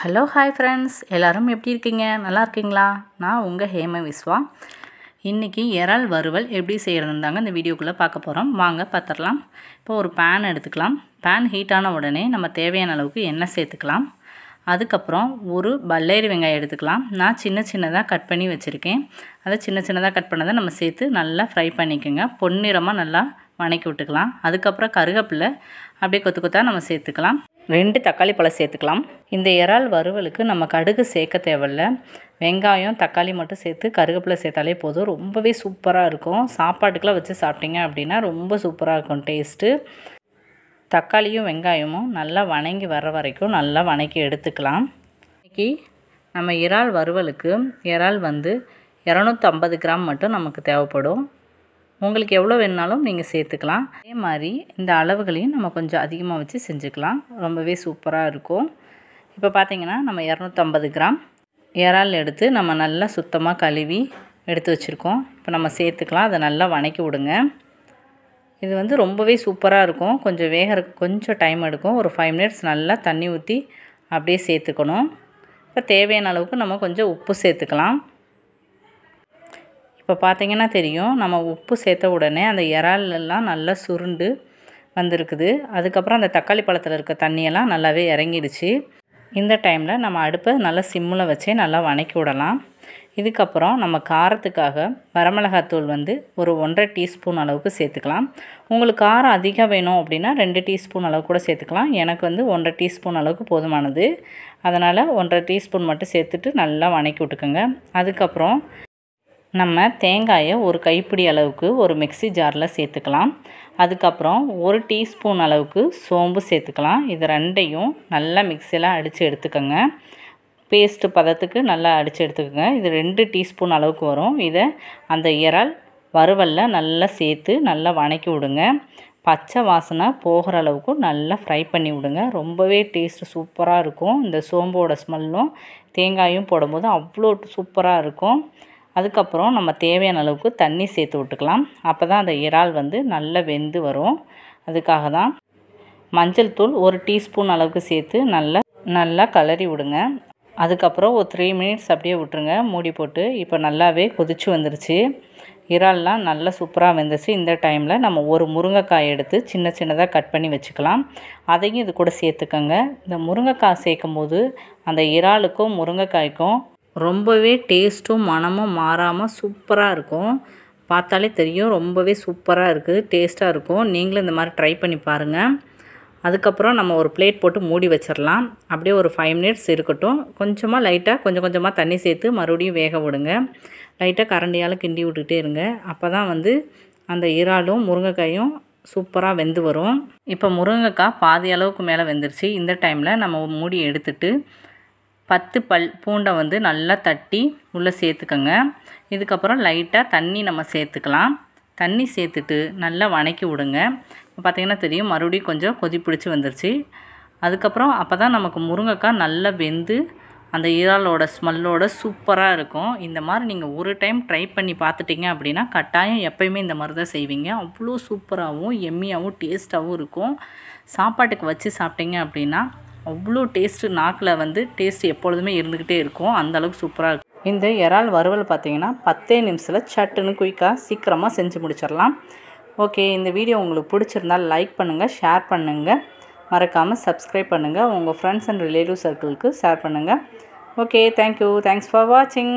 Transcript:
Hello hi friends எல்லோரும் எப்படி இருக்கீங்க? நல்லா இருக்கீங்களா? நான் உங்கள் ஹேம விஸ்வா. இன்றைக்கி இறால் வறுவல் எப்படி செய்கிறதுன்னு தாங்க இந்த வீடியோக்குள்ளே பார்க்க போகிறோம் வாங்க பார்த்துடலாம். இப்போ ஒரு பேன் எடுத்துக்கலாம். பேன் ஹீட்டான உடனே நம்ம தேவையான அளவுக்கு எண்ணெய் சேர்த்துக்கலாம். அதுக்கப்புறம் ஒரு பல்லேரி வெங்காயம் எடுத்துக்கலாம். நான் சின்ன சின்னதாக கட் பண்ணி வச்சுருக்கேன். அதை சின்ன சின்னதாக கட் பண்ணதை நம்ம சேர்த்து நல்லா ஃப்ரை பண்ணிக்கோங்க. பொன்னிறமாக நல்லா வணக்கி விட்டுக்கலாம். அதுக்கப்புறம் கருவேப்பிலை அப்படியே கொத்து கொத்தாக நம்ம சேர்த்துக்கலாம். ரெண்டு தக்காளி பழம் சேர்த்துக்கலாம். இந்த இறால் வறுவலுக்கு நம்ம கடுகு சேர்க்க தேவையில்ல. வெங்காயம் தக்காளி மட்டும் சேர்த்து கருவேப்பிலை சேர்த்தாலே போதும். ரொம்பவே சூப்பராக இருக்கும். சாப்பாட்டுக்கெலாம் வச்சு சாப்பிட்டீங்க அப்படின்னா ரொம்ப சூப்பராக இருக்கும் டேஸ்ட்டு. தக்காளியும் வெங்காயமும் நல்லா வணங்கி வர வரைக்கும் நல்லா வணக்கி எடுத்துக்கலாம். இன்றைக்கி நம்ம இறால் வறுவலுக்கு இறால் வந்து இரநூத்தம்பது கிராம் மட்டும் நமக்கு தேவைப்படும். உங்களுக்கு எவ்வளோ வேணுனாலும் நீங்கள் சேர்த்துக்கலாம். அதே மாதிரி இந்த அளவுகளையும் நம்ம கொஞ்சம் அதிகமாக வச்சு செஞ்சுக்கலாம். ரொம்பவே சூப்பராக இருக்கும். இப்போ பார்த்திங்கன்னா நம்ம இரநூத்தம்பது கிராம் இறால் எடுத்து நம்ம நல்லா சுத்தமாக கழுவி எடுத்து வச்சுருக்கோம். இப்போ நம்ம சேர்த்துக்கலாம். அதை நல்லா வணக்கி விடுங்க. இது வந்து ரொம்பவே சூப்பராக இருக்கும். கொஞ்சம் வேக கொஞ்சம் டைம் எடுக்கும். ஒரு ஃபைவ் மினிட்ஸ் நல்லா தண்ணி ஊற்றி அப்படியே சேர்த்துக்கணும். இப்போ தேவையான அளவுக்கு நம்ம கொஞ்சம் உப்பு சேர்த்துக்கலாம். இப்போ பார்த்திங்கன்னா தெரியும் நம்ம உப்பு சேர்த்த உடனே அந்த இறாலெல்லாம் நல்லா சுருண்டு வந்திருக்குது. அதுக்கப்புறம் அந்த தக்காளி பழத்தில் இருக்க தண்ணியெல்லாம் நல்லாவே இறங்கிடுச்சு. இந்த டைமில் நம்ம அடுப்பை நல்லா சிம்மில் வச்சே நல்லா வணக்கி விடலாம். இதுக்கப்புறம் நம்ம காரத்துக்காக வரமிளகாத்தூள் வந்து ஒரு ஒன்றரை டீஸ்பூன் அளவுக்கு சேர்த்துக்கலாம். உங்களுக்கு காரம் அதிகம் வேணும் அப்படின்னா ரெண்டு டீஸ்பூன் அளவு கூட சேர்த்துக்கலாம். எனக்கு வந்து ஒன்றரை டீஸ்பூன் அளவுக்கு போதுமானது. அதனால் ஒன்றரை டீஸ்பூன் மட்டும் சேர்த்துட்டு நல்லா வணக்கி விட்டுக்கோங்க. அதுக்கப்புறம் நம்ம தேங்காயை ஒரு கைப்பிடி அளவுக்கு ஒரு மிக்சி ஜாரில் சேர்த்துக்கலாம். அதுக்கப்புறம் ஒரு டீஸ்பூன் அளவுக்கு சோம்பு சேர்த்துக்கலாம். இது ரெண்டையும் நல்லா மிக்சியில் அடித்து எடுத்துக்கோங்க. பேஸ்ட்டு பதத்துக்கு நல்லா அடித்து எடுத்துக்கோங்க. இது ரெண்டு டீஸ்பூன் அளவுக்கு வரும். இதை அந்த இறால் வறுவலில் நல்லா சேர்த்து நல்லா வணக்கி விடுங்க. பச்சை வாசனை போகிற அளவுக்கு நல்லா ஃப்ரை பண்ணி விடுங்க. ரொம்பவே டேஸ்ட்டு சூப்பராக இருக்கும். இந்த சோம்போட ஸ்மெல்லும் தேங்காயும் போடும்போது அவ்வளோ சூப்பராக இருக்கும். அதுக்கப்புறம் நம்ம தேவையான அளவுக்கு தண்ணி சேர்த்து விட்டுக்கலாம். அப்போ தான் அந்த இறால் வந்து நல்லா வெந்து வரும். அதுக்காக தான் மஞ்சள் தூள் ஒரு டீஸ்பூன் அளவுக்கு சேர்த்து நல்லா நல்லா கலரி விடுங்க. அதுக்கப்புறம் ஒரு த்ரீ மினிட்ஸ் அப்படியே விட்டுருங்க. மூடி போட்டு இப்போ நல்லாவே கொதிச்சு வந்துருச்சு. இறால்லாம் நல்லா சூப்பராக வெந்துச்சு இந்த டைமில் நம்ம ஒரு முருங்கைக்காய் எடுத்து சின்ன சின்னதாக கட் பண்ணி வச்சுக்கலாம். அதையும் இது கூட சேர்த்துக்கோங்க. இந்த முருங்கைக்காய் சேர்க்கும் போது அந்த இறாலுக்கும் முருங்கைக்காய்க்கும் ரொம்பவே டேஸ்ட்டும் மனமும் மாறாமல் சூப்பராக இருக்கும். பார்த்தாலே தெரியும் ரொம்பவே சூப்பராக இருக்குது டேஸ்ட்டாக இருக்கும். நீங்களும் இந்த மாதிரி ட்ரை பண்ணி பாருங்கள் அதுக்கப்புறம் நம்ம ஒரு பிளேட் போட்டு மூடி வச்சிடலாம் அப்படியே ஒரு ஃபைவ் மினிட்ஸ் இருக்கட்டும். கொஞ்சமாக லைட்டாக கொஞ்சம் கொஞ்சமாக தண்ணி சேர்த்து மறுபடியும் வேக விடுங்க. லைட்டாக கரண்டியால் கிண்டி விட்டுக்கிட்டே இருங்க. அப்போ தான் வந்து அந்த இறாலும் முருங்கைக்காயும் சூப்பராக வெந்து வரும். இப்போ முருங்கைக்காய் பாதி அளவுக்கு மேலே வெந்துருச்சு. இந்த டைமில் நம்ம மூடி எடுத்துட்டு பத்து பல் பூண்டை வந்து நல்லா தட்டி உள்ளே சேர்த்துக்கோங்க. இதுக்கப்புறம் லைட்டாக தண்ணி நம்ம சேர்த்துக்கலாம். தண்ணி சேர்த்துட்டு நல்லா வணக்கி விடுங்க. இப்போ பார்த்திங்கன்னா தெரியும் மறுபடியும் கொஞ்சம் கொதி பிடிச்சி வந்துருச்சு. அதுக்கப்புறம் அப்போ தான் நமக்கு முருங்கைக்காய் நல்லா வெந்து அந்த இறாலோட ஸ்மெல்லோட சூப்பராக இருக்கும். இந்த மாதிரி நீங்கள் ஒரு டைம் ட்ரை பண்ணி பார்த்துட்டிங்க அப்படின்னா கட்டாயம் எப்போயுமே இந்த மாதிரி தான் செய்வீங்க. அவ்வளோ சூப்பராகவும் எம்மியாகவும் டேஸ்ட்டாகவும் இருக்கும். சாப்பாட்டுக்கு வச்சு சாப்பிட்டீங்க அப்படின்னா அவ்வளோ டேஸ்ட்டு நாக்கில் வந்து டேஸ்ட் எப்பொழுதுமே இருந்துக்கிட்டே இருக்கும். அந்தளவுக்கு சூப்பராக இருக்கும் இந்த இறால் வறுவல் பார்த்தீங்கன்னா பத்தே நிமிஷத்தில் சட்டுன்னு குயிக்காக சீக்கிரமாக செஞ்சு முடிச்சிடலாம். ஓகே இந்த வீடியோ உங்களுக்கு பிடிச்சிருந்தால் லைக் பண்ணுங்கள் ஷேர் பண்ணுங்கள் மறக்காமல் சப்ஸ்கிரைப் பண்ணுங்கள் உங்கள் ஃப்ரெண்ட்ஸ் அண்ட் ரிலேட்டிவ் சர்க்கிளுக்கு ஷேர் பண்ணுங்கள் okay thank you thanks for வாட்சிங்